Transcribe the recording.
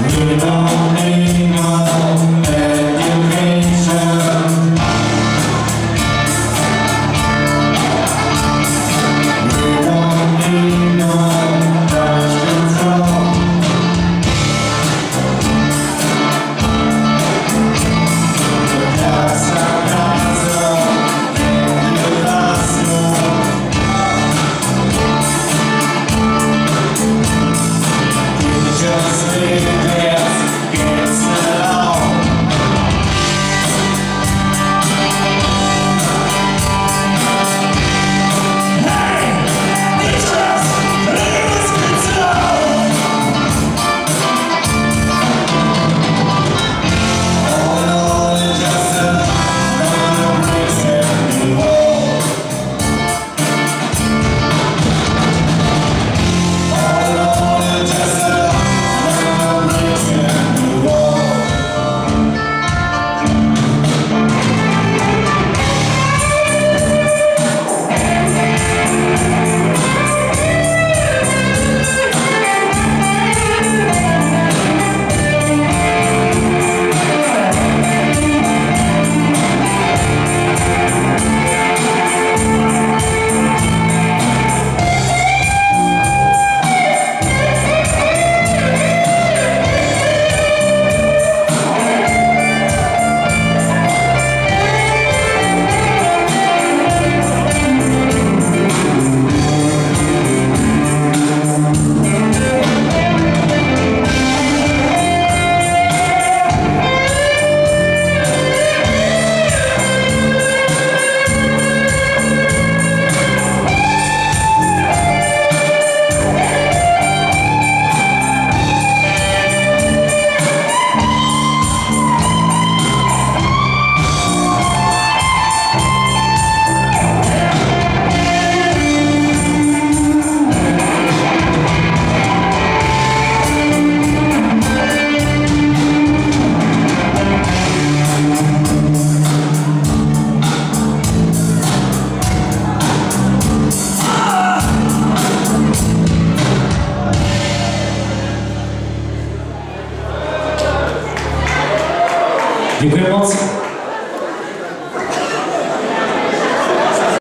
Milani. Dziękuję bardzo.